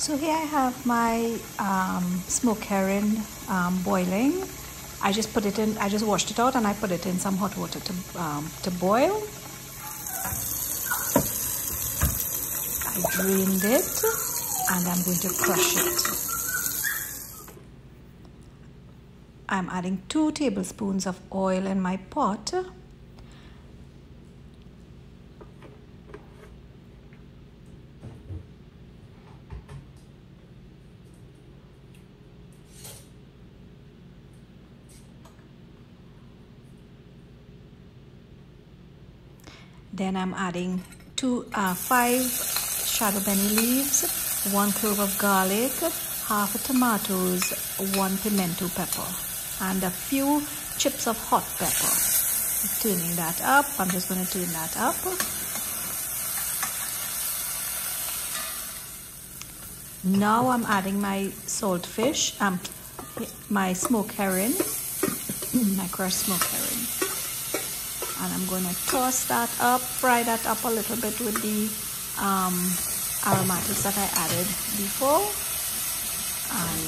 So here I have my um, smoked herring um, boiling. I just put it in, I just washed it out and I put it in some hot water to, um, to boil. I drained it and I'm going to crush it. I'm adding two tablespoons of oil in my pot Then I'm adding two, uh, five shadow benny leaves, one clove of garlic, half a tomatoes, one pimento pepper, and a few chips of hot pepper. Turning that up, I'm just going to turn that up. Now I'm adding my salt fish, um, my smoked herring, my crushed smoked herring and I'm going to toss that up, fry that up a little bit with the um, aromatics that I added before and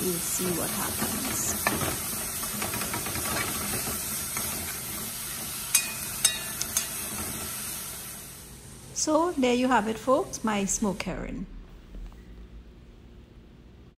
we'll see what happens. So there you have it folks, my smoked herring.